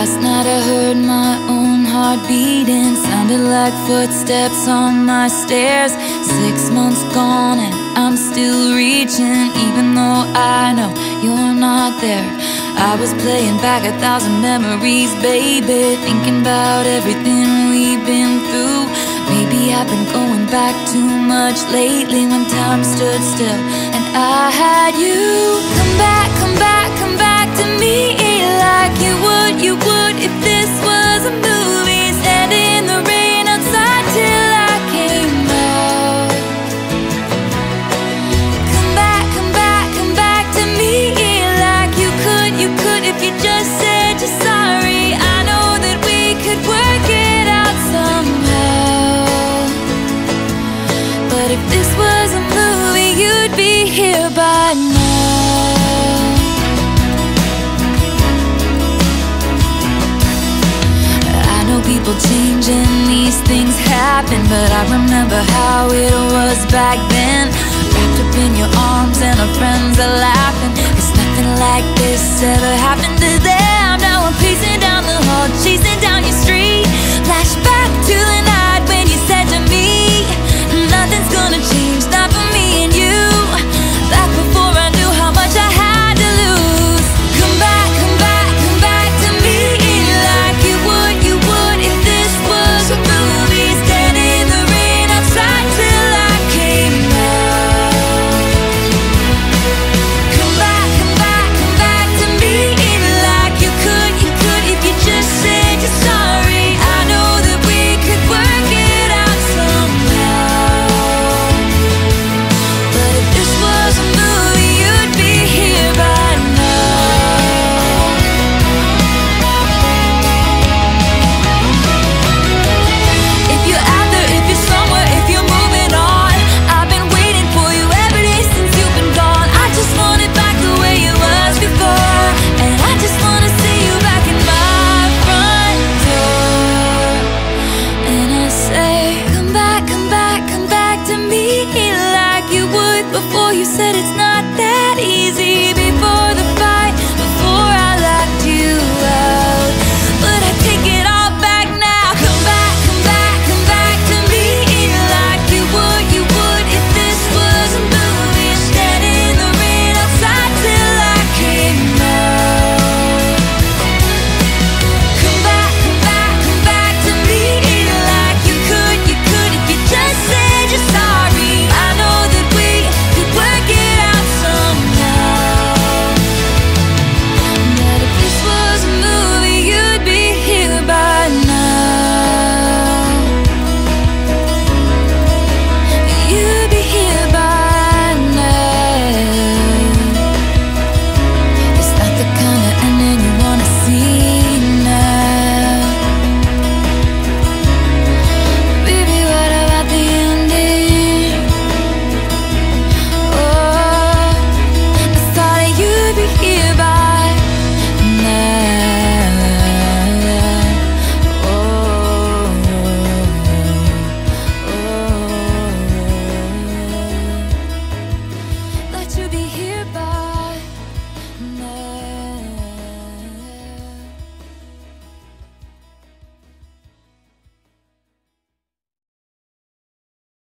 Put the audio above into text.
Last night I heard my own heart beating Sounded like footsteps on my stairs. Six months gone and I'm still reaching Even though I know you're not there. I was playing back a thousand memories, baby Thinking about everything we've been through. Maybe I've been going back too much lately When time stood still and I had you. Come back, come back, come back to me Like you would, you would this was a movie, you'd be here by now. I know people change and these things happen But I remember how it was back then. Wrapped up in your arms and our friends are laughing. Cause nothing like this ever happened to them easy